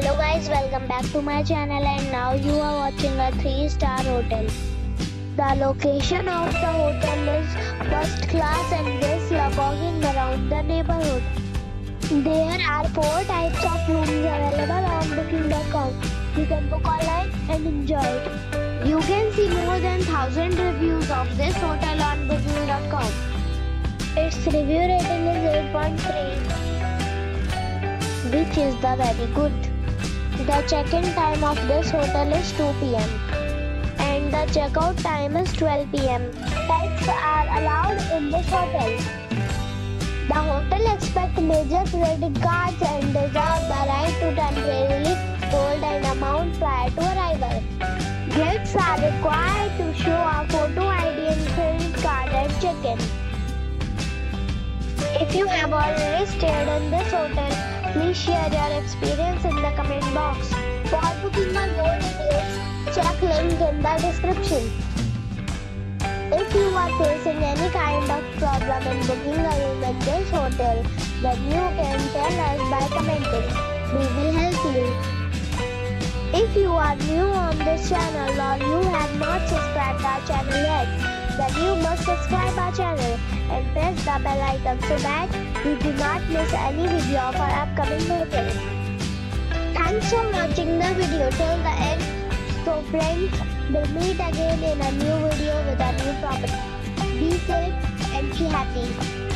Hello guys, welcome back to my channel and now you are watching a 3 star hotel. The location of the hotel is first class and guests love walking around the neighborhood. There are 4 types of rooms available on booking.com. You can book online and enjoy it. You can see more than 1000 reviews of this hotel on booking.com. Its review rating is 8.3 which is the very good. The check-in time of this hotel is 2 pm and the checkout time is 12 pm. Pets are allowed in this hotel. The hotel expects major credit cards and reserves the right to temporarily hold an amount prior to arrival. Guests are required to show a photo ID and credit card at check-in. If you have already stayed in this hotel, please share your experience in the comment box. For booking or more details, check link in the description. If you are facing any kind of problem in booking a room in this hotel, then you can tell us by commenting. We will help you. If you are new on this channel or you have not subscribed our channel yet, then you must subscribe our channel and press the bell icon so that you do not miss any video of our upcoming videos. Thanks for watching the video till the end. So friends, we'll meet again in a new video with a new property. Be safe and be happy.